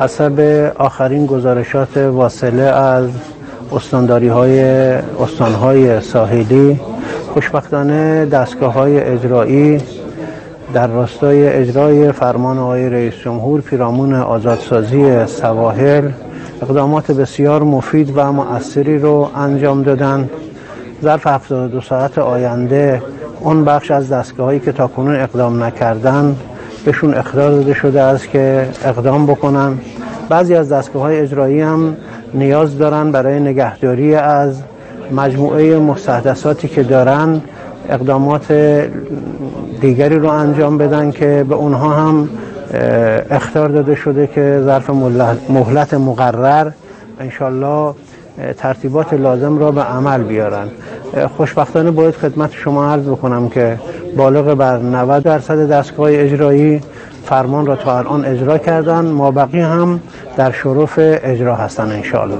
حسب آخرین گزارشات واصله از استانداری های استان های ساحلی خوشبختانه دستگاه های اجرایی در راستای اجرای فرمان آقای رئیس جمهور پیرامون آزادسازی سواحل اقدامات بسیار مفید و مؤثری رو انجام دادن. ظرف 72 ساعت آینده اون بخش از دستگاه هایی که تاکنون اقدام نکردن بهشون اخطار داده شده است که اقدام بکنن. بعضی از دستگاه های اجرایی هم نیاز دارن برای نگهداری از مجموعه مستحدثاتی که دارن اقدامات دیگری رو انجام بدن که به اونها هم اختار داده شده که ظرف مهلت مقرر انشالله ترتیبات لازم را به عمل بیارن. خوشبختانه باید خدمت شما عرض بکنم که بالغ بر 90 درصد دستگاه اجرایی فرمان را تا الان اجرا کردن. ما بقی هم در شرف اجرا هستن انشالله